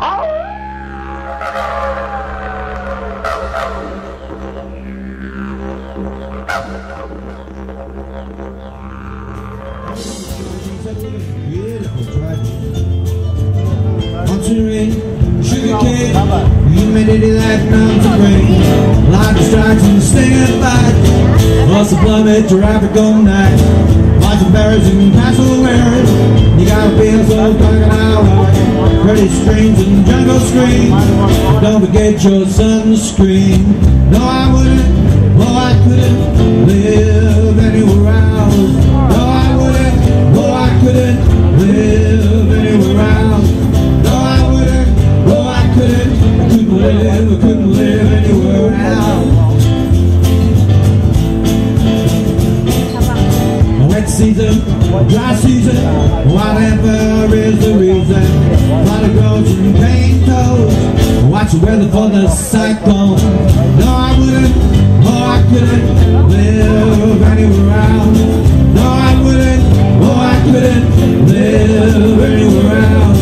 Monterey, sugar cane, humidity that numbs the brain. Light distraction, stinging bite. Lost the plummet, traffic all night. Lots of berries and castle Pretty strings and jungle scream. Don't forget your sunscreen. No, I wouldn't. No, I couldn't live anywhere else. No, I wouldn't. No, I couldn't live anywhere else. No, I wouldn't. No, I couldn't. I couldn't live. I couldn't live anywhere else. Wet season, dry season, whatever is the reason. Paint toes. Watch the weather for the cyclone. No, I wouldn't. No, I couldn't live anywhere else. No, I wouldn't. No, I couldn't live anywhere else.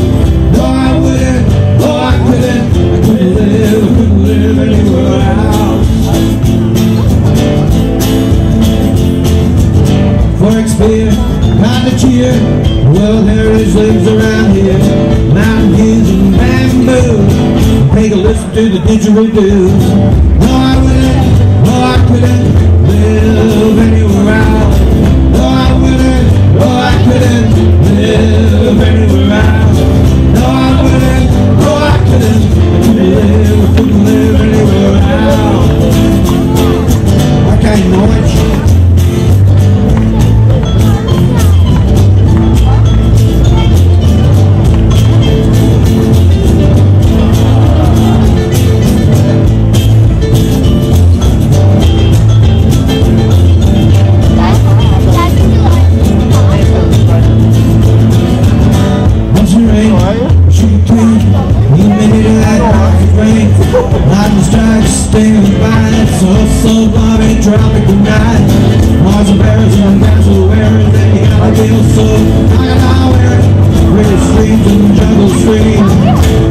No, I wouldn't. No, I couldn't. I couldn't live. Couldn't live anywhere else. XXXX beer, kind of cheer. Well, there is lives around here. Listen to the didgeridoo. No, I wouldn't. No, I couldn't Lightning strikes, stinging bites, so so Bobby, tropical night. Mars and bears and castle wearing, then you gotta feel so. I gotta wear it. Pretty streams and jungle streams.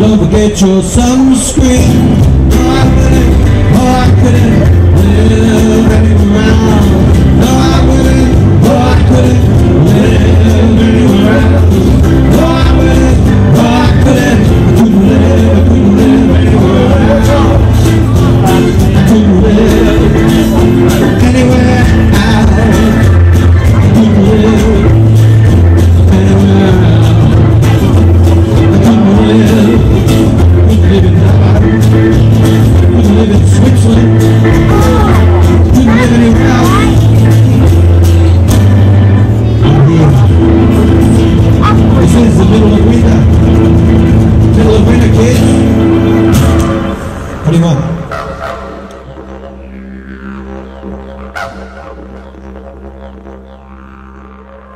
Don't forget your sunscreen.